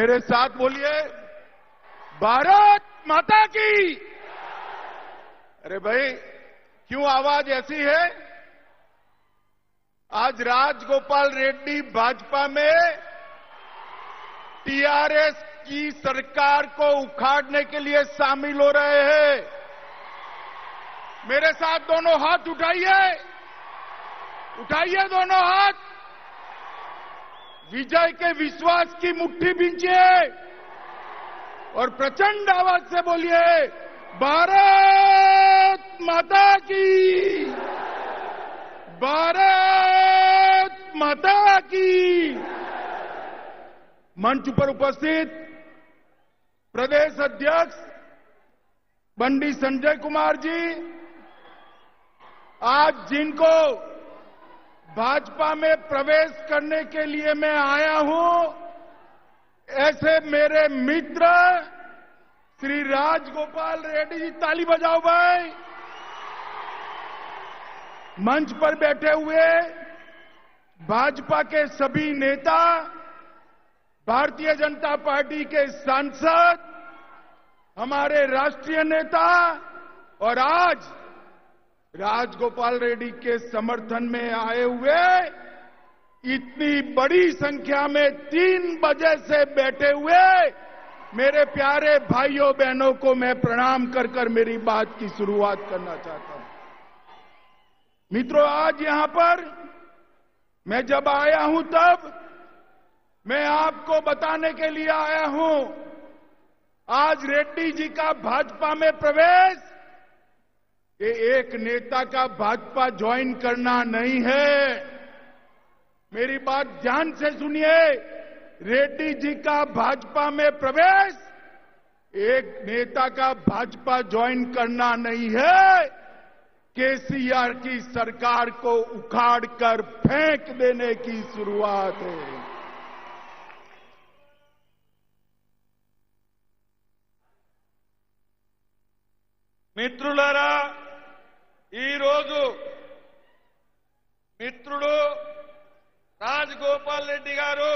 मेरे साथ बोलिए, भारत माता की। अरे भाई, क्यों आवाज़ ऐसी है? आज राजगोपाल रेड्डी भाजपा में टीआरएस की सरकार को उखाड़ने के लिए शामिल हो रहे हैं। मेरे साथ दोनों हाथ उठाइए। उठाइए दोनों हाथ। विजय के विश्वास की मुट्ठी बींचिए और प्रचंड आवाज़ से बोलिए, भारत माता की, भारत माता की। मंच पर उपस्थित प्रदेश अध्यक्ष बंडी संजय कुमार जी आज जिनको भाजपा में प्रवेश करने के लिए मैं आया हूँ। ऐसे मेरे मित्र श्री राजगोपाल रेड्डी जी ताली बजाओ भाई। मंच पर बैठे हुए भाजपा के सभी नेता, भारतीय जनता पार्टी के सांसद, हमारे राष्ट्रीय नेता और आज राजगोपाल रेड्डी के समर्थन में आए हुए इतनी बड़ी संख्या में तीन बजे से बैठे हुए मेरे प्यारे भाइयों बहनों को मैं प्रणाम कर कर मेरी बात की शुरुआत करना चाहता हूँ। मित्रों, आज यहाँ पर मैं जब आया हूँ तब मैं आपको बताने के लिए आया हूँ। आज रेड्डी जी का भाजपा में प्रवेश कि एक नेता का भाजपा ज्वाइन करना नहीं है। मेरी बात ध्यान से सुनिए। रेड्डी जी का भाजपा में प्रवेश, एक नेता का भाजपा ज्वाइन करना नहीं है। केसीआर की सरकार को उखाड़ कर फेंक देने की शुरुआत है। मित्रुलारा ఈరోజు మిత్రుడు రాజగోపాల్ రెడ్డి గారు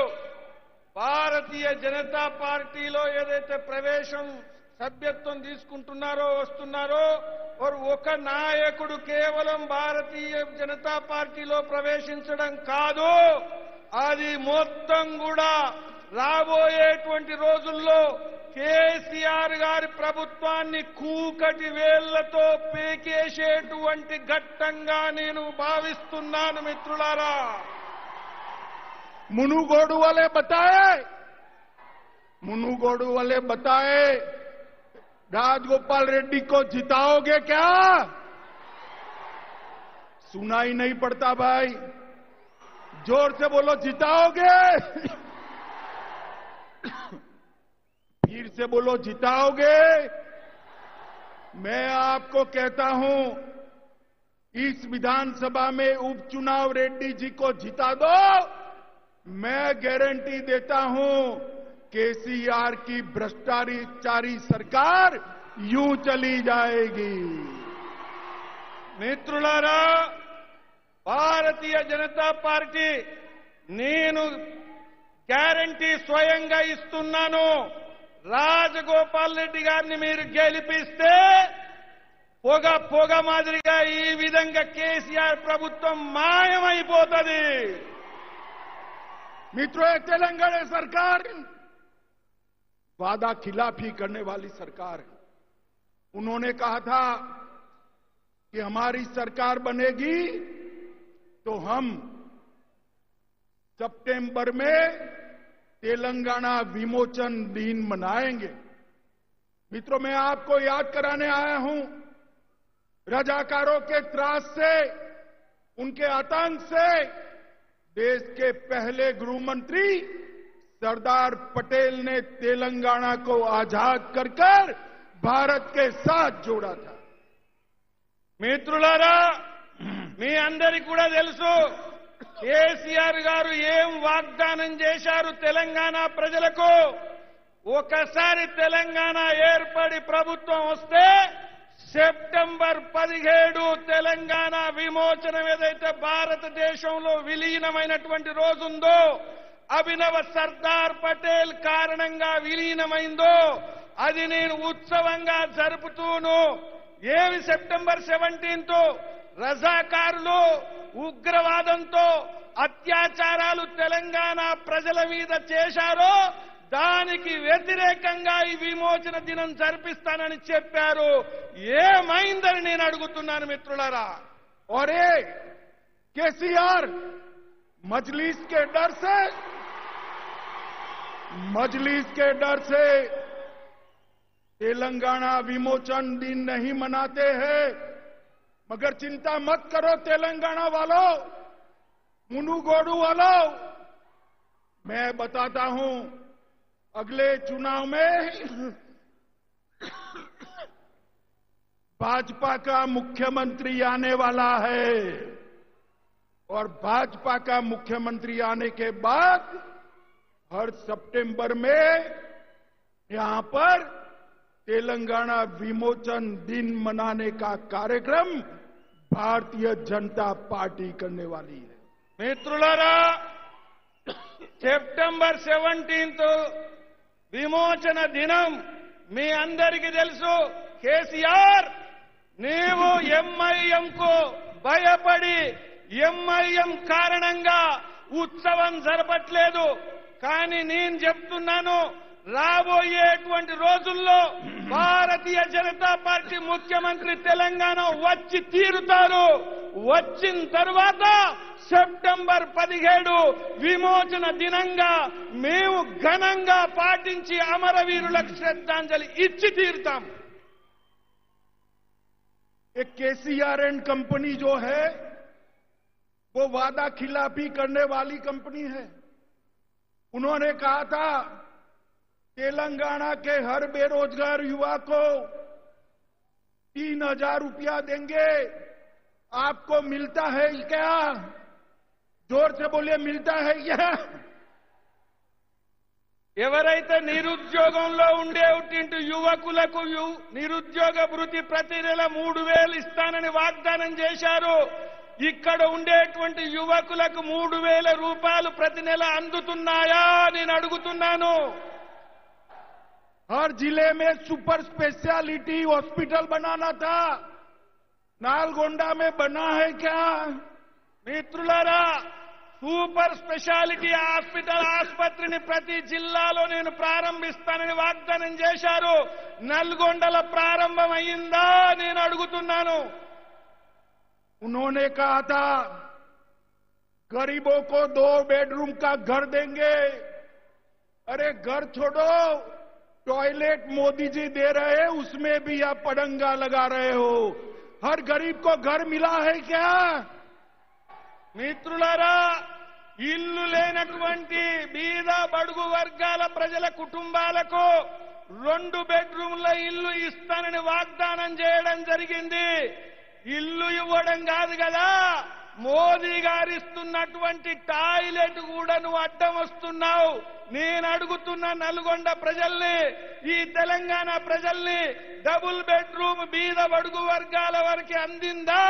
భారతీయ జనతా పార్టీలో ఏదైతే ప్రవేశం సభ్యత్వం తీసుకుంటున్నారో వస్తున్నారో వారు ఒక నాయకుడు కేవలం భారతీయ జనతా పార్టీలో ప్రవేశించడం కాదు. అది మొత్తం కూడా రాబోయేటువంటి రోజుల్లో కేసీఆర్ గారి ప్రభుత్వాన్ని కూకటి వేళ్లతో పేకేసేటువంటి ఘట్టంగా నేను భావిస్తున్నాను మిత్రులారా मुनुगोडू वाले बताए मुनुगोडू वाले बताए राजगोपाल रेड्डी को जिताओगे क्या सुनाई नहीं पड़ता भाई जोर से बोलो जिताओगे फिर से बोलो जिताओगे मैं आपको कहता हूं इस विधानसभा में उपचुनाव रेड्डी जी को जिता दो मैं गारंटी देता हूं केसीआर की भ्रष्टाचारी सरकार यूं चली जाएगी మిత్రులారా భారతీయ జనతా పార్టీ నేను గ్యారంటీ స్వయంగా ఇస్తున్నాను రాజగోపాల్ రెడ్డి గారిని మీరు గెలిపిస్తే పొగ పొగ మాదిరిగా ఈ విధంగా కేసీఆర్ ప్రభుత్వం మాయమైపోతుంది मित्रों ये तेलंगाना सरकार वादा खिलाफी करने वाली सरकार है उन्होंने कहा था कि हमारी सरकार बनेगी तो हम सितंबर में तेलंगाना विमोचन दिन मनाएंगे मित्रों मैं आपको याद कराने आया हूं रजाकारों के त्रास से उनके आतंक से देश के पहले गृह मंत्री सरदार पटेल ने तेलंगाना को आजाद कर कर भारत के साथ जोड़ा था మిత్రులారా మీ అందరికి కూడా తెలుసు కేసీఆర్ గారు ఏం వాగ్దానం చేశారు తెలంగాణ ప్రజలకు? ఒకసారి తెలంగాణ ఏర్పడి ప్రభుత్వం వస్తే సెప్టెంబర్ పదిహేడు తెలంగాణ విమోచనం ఏదైతే భారతదేశంలో విలీనమైనటువంటి రోజుందో అభినవ సర్దార్ పటేల్ కారణంగా విలీనమైందో అది నేను ఉత్సవంగా జరుపుతూను. ఏమి సెప్టెంబర్ సెవెంటీన్త్? రజాకారులు ఉగ్రవాదంతో అత్యాచారాలు తెలంగాణ ప్రజల మీద చేశారో దానికి వ్యతిరేకంగా ఈ విమోచన దినం జరిపిస్తానని చెప్పారు ఏమైందని నేను అడుగుతున్నాను మిత్రులారా और ये केसीआर मजलिस के डर से मजलिस के डर से तेलंगाना विमोचन दिन नहीं मनाते हैं मगर चिंता मत करो, तेलंगाना वालों, मुनुगोडू वालों। मैं बताता हूँ, अगले चुनाव में भाजपा का मुख्यमंत्री आने वाला है। और भाजपा का मुख्यमंत्री आने के बाद, हर सितंबर में यहाँ पर तेलंगाना विमोचन दिन मनाने का कार्यक्रम भारतीय जनता पार्टी करने वाली है మిత్రులారా సెప్టెంబర్ సెవెంటీన్త్ విమోచన దినం మీ అందరికీ తెలుసు కేసీఆర్ నీవు ఎంఐఎంకు భయపడి ఎంఐఎం కారణంగా ఉత్సవం జరపట్లేదు కానీ నేను చెప్తున్నాను రాబోయేటువంటి రోజుల్లో భారతీయ జనతా పార్టీ ముఖ్యమంత్రి తెలంగాణ వచ్చి తీరుతారు వచ్చిన తర్వాత సెప్టెంబర్ పదిహేడు విమోచన దినంగా మేము ఘనంగా పాటించి అమరవీరులకు శ్రద్ధాంజలి ఇచ్చి తీరుతాం एक केसीआरएन कंपनी जो है वो वादा खिलाफी करने वाली कंपनी है उन्होंने कहा था तेलंगाना के हर बेरोजगार युवा को तीन हजार रुपया देंगे आपको मिलता है क्या जोर से बोलिए मिलता है क्या ఎవరైతే నిరుద్యోగంలో ఉండేటువంటి యువకులకు యు- నిరుద్యోగ భృతి ప్రతి నెల మూడు వేలు ఇస్తానని వాగ్దానం చేశారు ఇక్కడ ఉండేటువంటి యువకులకు మూడు వేల రూపాయలు ప్రతి నెల అందుతున్నాయా నేను అడుగుతున్నాను हर जिले में सुपर स्पेशलिटी हॉस्पिटल बनाना था नालगोंडा में बना है क्या మిత్రులారా సూపర్ స్పెషాలిటీ హాస్పిటల్ ఆసుపత్రిని ప్రతి జిల్లాలో నేను ప్రారంభిస్తానని వాగ్దానం చేశారు నల్గొండల ప్రారంభం అయిందా నేను అడుగుతున్నాను उन्होंने कहा था गरीबों को दो बेडरूम का घर देंगे अरे घर छोड़ो टॉयलेट मोदी जी दे रहे हैं उसमें भी आप पडंगा लगा रहे हो हर गरीब को घर मिला है क्या మిత్రులారా ఇల్లు లేనటువంటి బీద బడుగు వర్గాల ప్రజల కుటుంబాలకు రెండు బెడ్రూమ్ల ఇల్లు ఇస్తానని వాగ్దానం చేయడం జరిగింది ఇల్లు ఇవ్వడం కాదు కదా మోదీ గారు ఇస్తున్నటువంటి టాయిలెట్ కూడా నువ్వు అడ్డం వస్తున్నావు నేను అడుగుతున్న నల్గొండ ప్రజల్ని ఈ తెలంగాణ ప్రజల్ని డబుల్ బెడ్రూమ్ బీద బడుగు వర్గాల వరకు అందిందా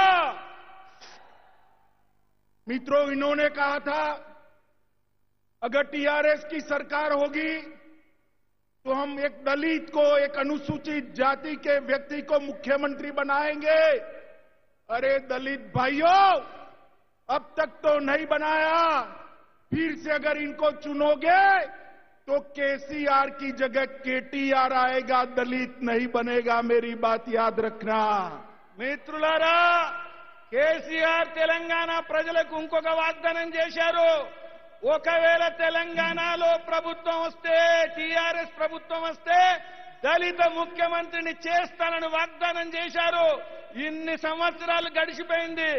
मित्रों इन्होंने कहा था अगर टीआरएस की सरकार होगी तो हम एक दलित को एक अनुसूचित जाति के व्यक्ति को मुख्यमंत्री बनाएंगे अरे दलित भाइयों अब तक तो नहीं बनाया फिर से अगर इनको चुनोगे तो केसीआर की जगह केटीआर आएगा दलित नहीं बनेगा मेरी बात याद रखना మిత్రులారా కేసీఆర్ తెలంగాణ ప్రజలకు ఇంకొక వాగ్దానం చేశారు ఒకవేళ తెలంగాణలో ప్రభుత్వం వస్తే టీఆర్ఎస్ ప్రభుత్వం వస్తే దళిత ముఖ్యమంత్రిని చేస్తానని వాగ్దానం చేశారు ఇన్ని సంవత్సరాలు గడిచిపోయింది